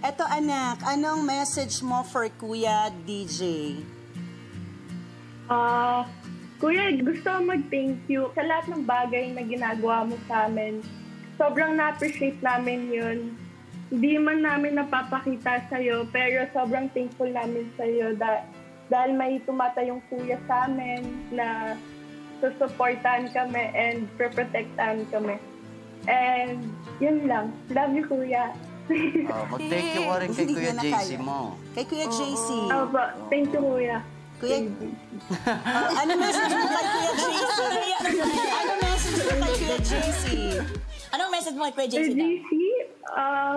Eto anak, anong message mo for Kuya DJ? Ah, Kuya, gusto mag-thank you sa lahat ng bagay na ginagawa mo sa amin. Sobrang na-appreciate namin yun. Hindi man namin napapakita sa'yo, pero sobrang thankful namin sa'yo da- dahil may tumatayong kuya sa amin na susuportahan kami and proprotectahan kami. And yun lang. Love you, Kuya. Oh, mag-thank you ka rin kay Hindi Kuya na JC kaya. mo. Kay Kuya JC. Opo, thank you, Kuya. Kuya, Ah, ano message mo kay Kuya JC? ano message mo kay Kuya JC? Anong message mo kay Kuya JC Kay daw? JC, ah,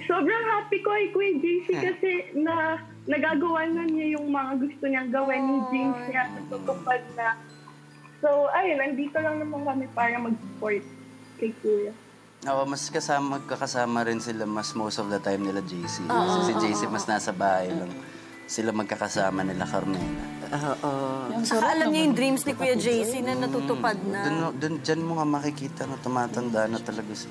sobrang happy ko kay Kuya JC kasi na nagagawa na niya yung mga gusto niyang gawin ni James niya natutupad na. So, ayun, nandito lang naman kami para mag-support kay Kuya. Oo, mas kasama, magkakasama rin sila mas most of the time nila JC. Kasi si JC mas nasa bahay lang. Sila magkakasama nila Carmela. Oo. Saka alam niya yung dreams ni Kuya JC na natutupad na. Dun, dun, dyan mo nga makikita na tumatanda na talaga si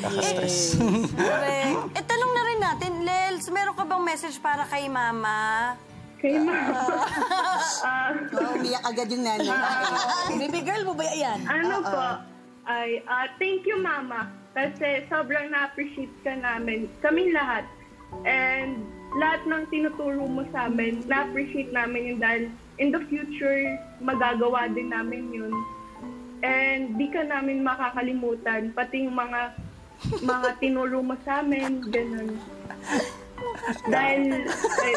Kaka-stress. Correct. Eh, tanong na rin natin, Lels, meron ka bang message para kay Mama? Kay Mama. Ah, Oh, umiyak agad yung nanay. Baby girl mo ba yan? ano po, ay, ah, thank you, Mama. Kasi sobrang na-appreciate ka namin. Kaming lahat. And lahat ng tinuturo mo sa amin, na-appreciate namin yun dahil in the future, magagawa din namin yun. And di ka namin makakalimutan, pati yung mga mga tinuro mo sa amin, ganun. dahil, ay,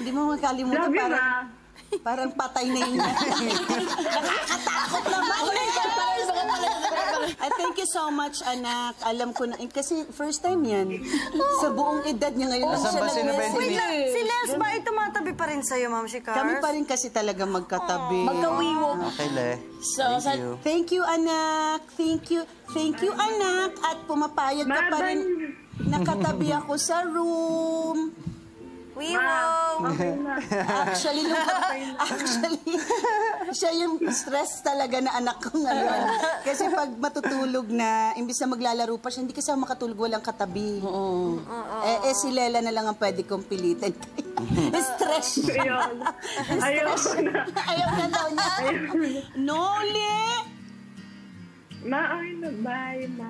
Hindi mo makalimutan. love you, Parang, Ma. Parang patay na nanay. Nakakatakot naman. Ay, thank you so much, anak. Alam ko na, eh, kasi first time yan. Sa buong edad niya ngayon. Nasaan siya ba si nag-message. Wait lang, si Les ba ay tumatabi pa rin sa'yo, Ma'am Shikars? Kami pa rin kasi talaga magkatabi. Magkawiwog. Okay, Le. So, Thank you. Thank you, anak. Thank you. Thank you, anak. At pumapayag ka pa rin. Nakatabi ako sa room. Wiwo! Okay na. Actually, nung, actually, siya yung stress talaga na anak ko ngayon. Kasi pag matutulog na, imbis na maglalaro pa siya, hindi kasi ako makatulog walang katabi. Oo. Eh, eh, si Lela na lang ang pwede kong pilitin. stress siya. Ayun. Ayaw na. Ayaw na daw niya. Noli! Ma, ay na, bye, ma.